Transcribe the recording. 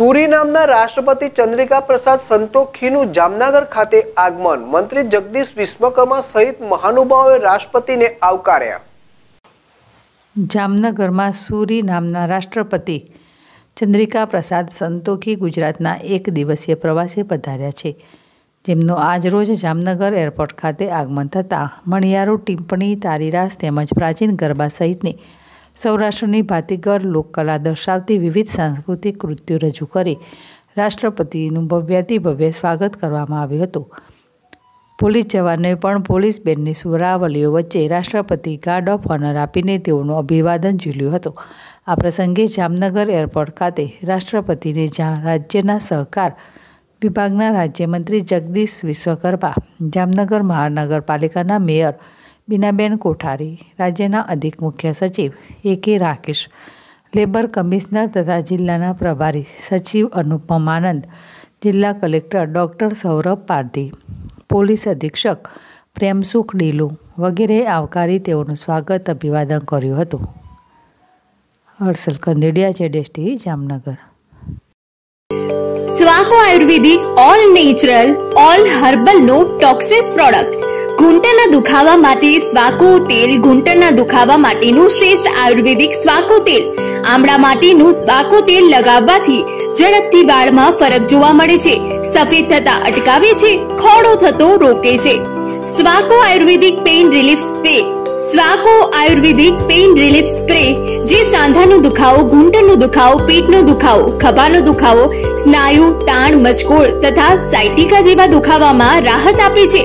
સુરીનામના રાષ્ટ્રપતિ ચંદ્રિકા પ્રસાદ સંતોખીનું જામનગર ખાતે આગમન. મંત્રી જગદીશ વિશ્વકર્મા સહિત મહાનુભાવોએ રાષ્ટ્રપતિને આવકાર્યા. જામનગરમાં સુરી નામના રાષ્ટ્રપતિ ચંદ્રિકા પ્રસાદ સંતોખી ગુજરાતના એક દિવસીય પ્રવાસે પધાર્યા છે. જેમનું આજરોજ જામનગર એરપોર્ટ ખાતે આગમન થતાં મણિયારો, ટિપ્પણી, તારીરાસ તેમજ પ્રાચીન ગરબા સહિતની સૌરાષ્ટ્રની ભાતીગર લોકકલા દર્શાવતી વિવિધ સાંસ્કૃતિક કૃત્યો રજૂ કરી રાષ્ટ્રપતિનું ભવ્યાતિ ભવ્ય સ્વાગત કરવામાં આવ્યું હતું. પોલીસ જવાનોએ પણ પોલીસ બેન્ડની સુરાવલીઓ વચ્ચે રાષ્ટ્રપતિ ગાર્ડ ઓફ ઓનર આપીને તેઓનું અભિવાદન ઝીલ્યું હતું. આ પ્રસંગે જામનગર એરપોર્ટ ખાતે રાષ્ટ્રપતિને જ્યાં રાજ્યના સહકાર વિભાગના રાજ્યમંત્રી જગદીશ વિશ્વકર્મા, જામનગર મહાનગરપાલિકાના મેયર બીનાબેન કોઠારી, રાજ્યના અધિક મુખ્ય સચિવ એ કે રાકેશ, લેબર કમિશનર તથા જિલ્લાના પ્રભારી સચિવ અનુપમ આનંદ, જિલ્લા collector doctor Saurabh Pardhi, police અધિક્ષક પ્રેમસુખ ડીલુ વગેરે આવકારી તેઓનું સ્વાગત અભિવાદન કર્યું હતું. હર્ષલ કંદેડિયા છે ડેસ્ટી Jamnagar. સ્વાકો ayurvedic, all natural, all herbal no toxins product. ઘૂંટણના દુખાવા માટે સ્વાકો તેલ ઘૂંટણના દુખાવા માટેનું શ્રેષ્ઠ આયુર્વેદિક સ્વાકો તેલ. આમળા માટેનું સ્વાકો તેલ લગાવવાથી ઝડપથી વાળમાં ફરક જોવા મળે છે. સફેદ થતા અટકાવે છે, ખોડો થતો રોકે છે. Swaco Ayurvedic pain relief spray. Swaco Ayurvedic pain relief spray જે સાંધાનો દુખાવો ઘૂંટણનો દુખાવો, પેટનો દુખાવો, ખભાનો દુખાવો, સ્નાયુ, તાણ, મચકોળ તથા સાયટિકા જેવા દુખાવામાં રાહત આપે છે.